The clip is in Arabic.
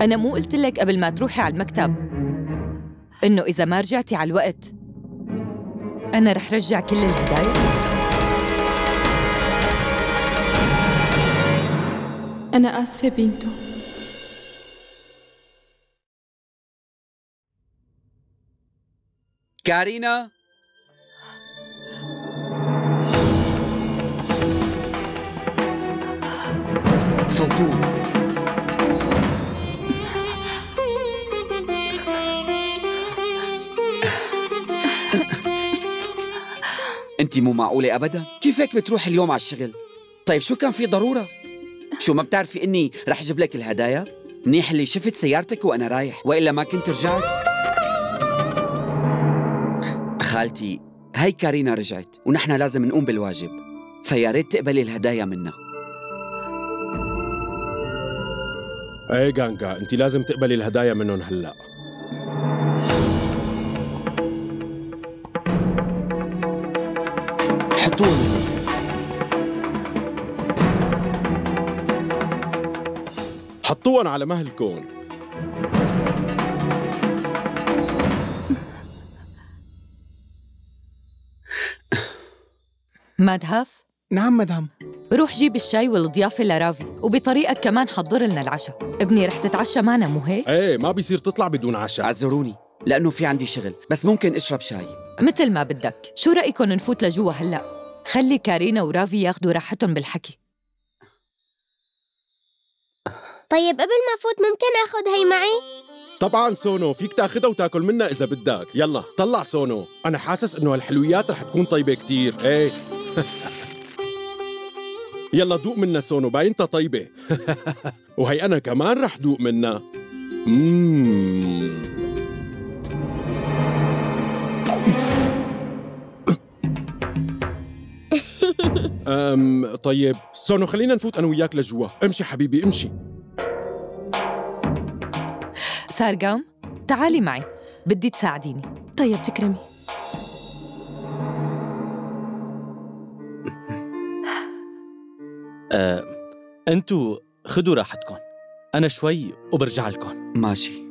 أنا مو قلت لك قبل ما تروحي على المكتب. إنه إذا ما رجعتي على الوقت أنا رح رجع كل الهدايا؟ أنا آسفة بنتو. كارينا؟ فوتوا انت مو معقولة أبدا؟ كيف هيك بتروح اليوم على الشغل؟ طيب شو كان في ضرورة؟ شو ما بتعرفي إني رح أجيب لك الهدايا؟ منيح اللي شفت سيارتك وأنا رايح وإلا ما كنت رجعت؟ خالتي هاي كارينا رجعت ونحن لازم نقوم بالواجب. فيا ريت تقبلي الهدايا منا. إيه جانجا انت لازم تقبلي الهدايا منهم هلأ. حطوهم هون. حطوهم على مهلكم مدهف؟ نعم مدام روح جيب الشاي والضيافة لرافي وبطريقك كمان حضر لنا العشاء ابني رح تتعشى معنا مو هيك؟ إيه ما بيصير تطلع بدون عشاء. عذروني لأنه في عندي شغل بس ممكن أشرب شاي. مثل ما بدك. شو رأيكم نفوت لجوا هلأ؟ خلي كارينا ورافي ياخدوا راحتهم بالحكي. طيب قبل ما فوت ممكن آخذ هي معي؟ طبعا سونو فيك تاخدها وتاكل منها إذا بدك. يلا طلع سونو. أنا حاسس إنه هالحلويات رح تكون طيبة كتير. إيه. يلا دوق منها سونو باينتها طيبة. وهي أنا كمان رح دوق منها. مم. أم طيب. سونو خلينا نفوت أنا وياك لجوا. امشي حبيبي امشي. سارقام تعالي معي. بدي تساعديني. طيب تكرمي. آه، أنتوا خدوا راحتكم. أنا شوي وبرجع لكم. ماشي.